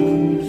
you.